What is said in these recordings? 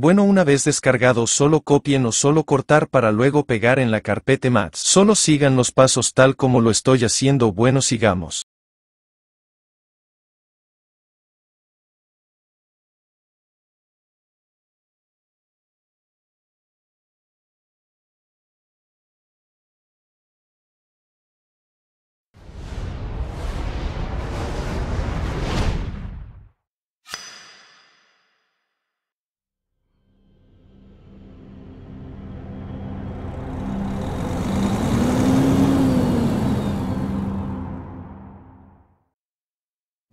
Bueno una vez descargado solo copien o solo cortar para luego pegar en la carpeta Max. Solo sigan los pasos tal como lo estoy haciendo bueno sigamos.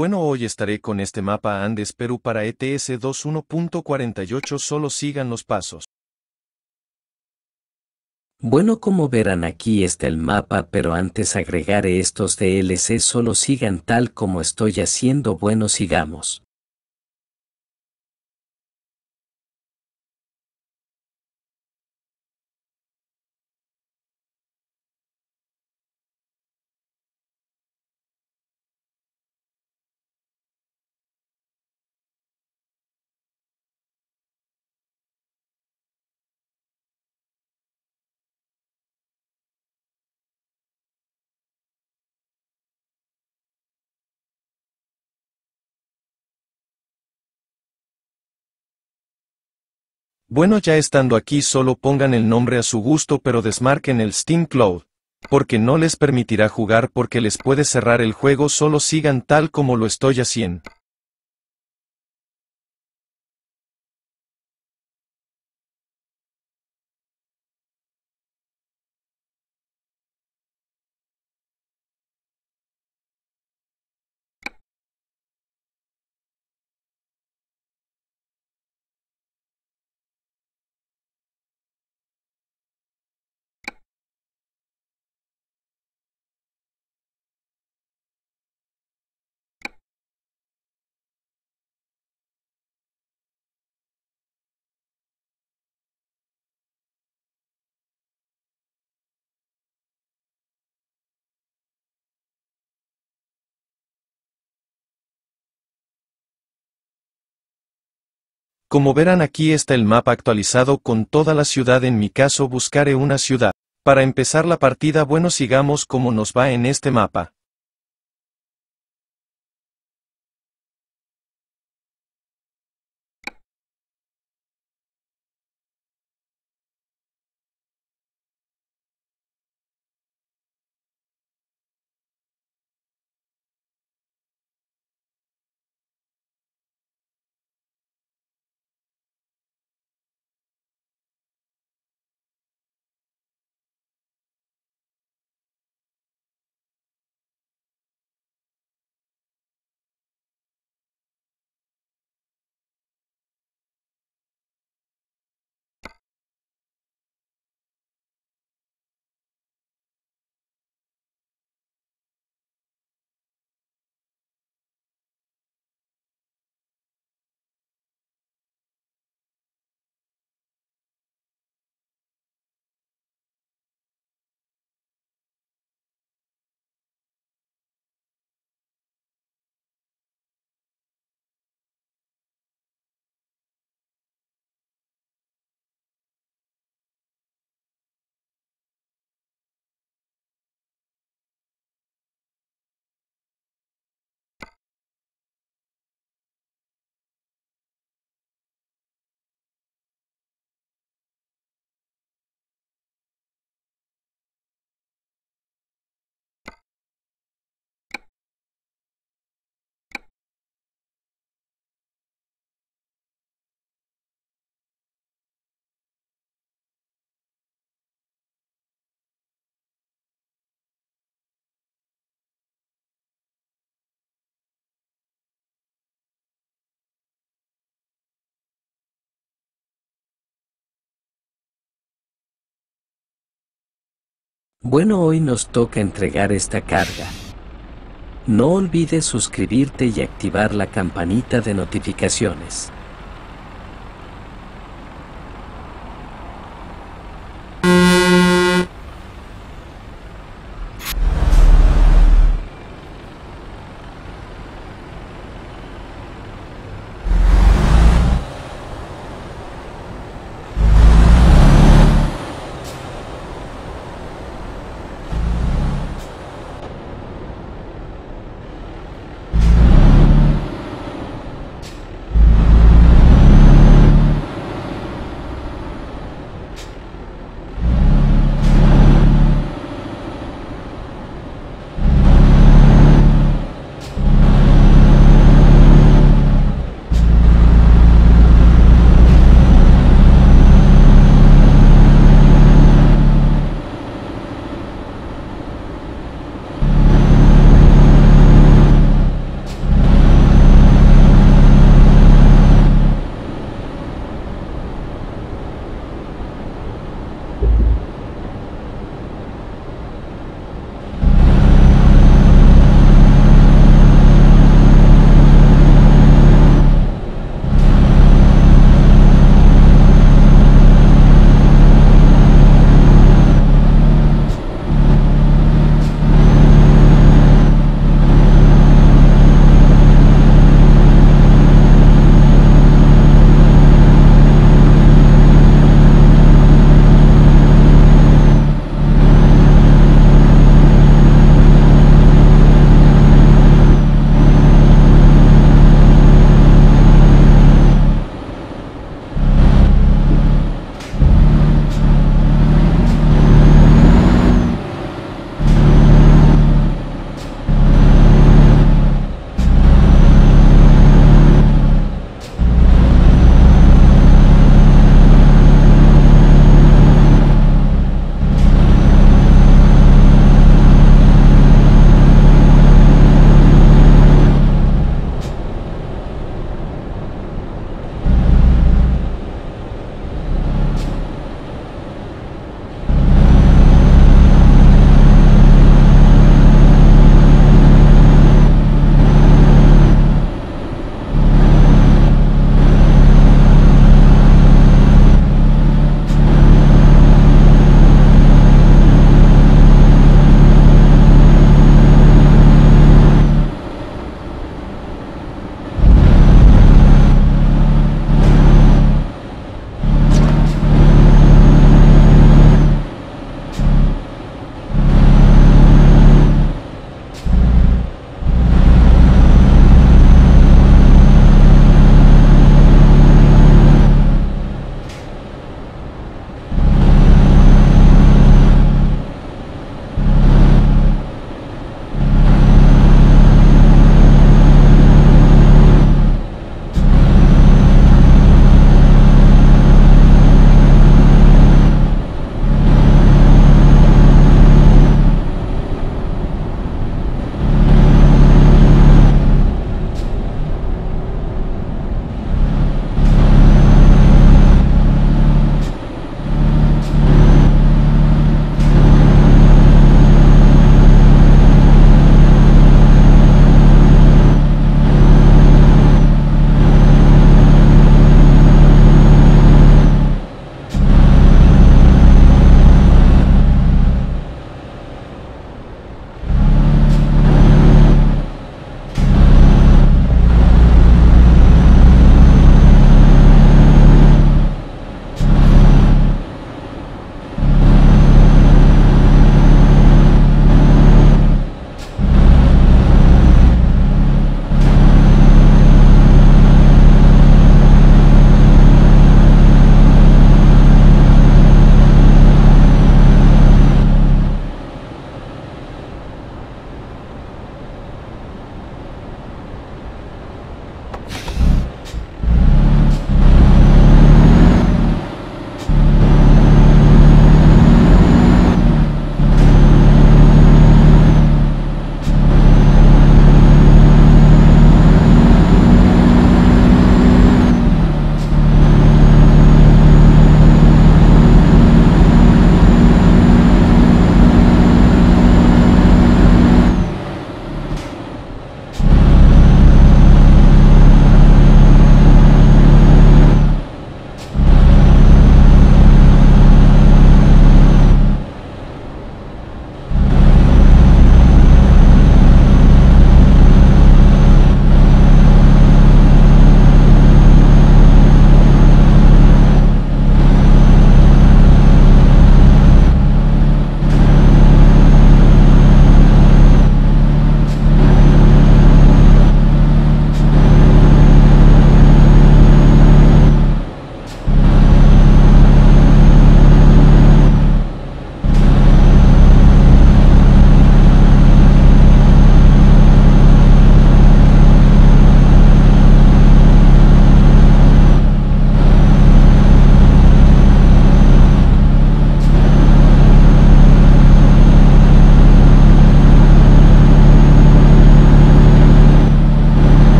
Bueno hoy estaré con este mapa Andes Perú para ETS 21.48 solo sigan los pasos. Bueno como verán aquí está el mapa pero antes agregaré estos DLC solo sigan tal como estoy haciendo bueno sigamos. Bueno ya estando aquí solo pongan el nombre a su gusto pero desmarquen el Steam Cloud. Porque no les permitirá jugar porque les puede cerrar el juego solo sigan tal como lo estoy haciendo. Como verán aquí está el mapa actualizado con toda la ciudad en mi caso buscaré una ciudad. Para empezar la partida bueno sigamos como nos va en este mapa. Bueno hoy nos toca entregar esta carga. No olvides suscribirte y activar la campanita de notificaciones.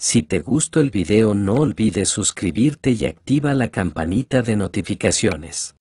Si te gustó el video no olvides suscribirte y activa la campanita de notificaciones.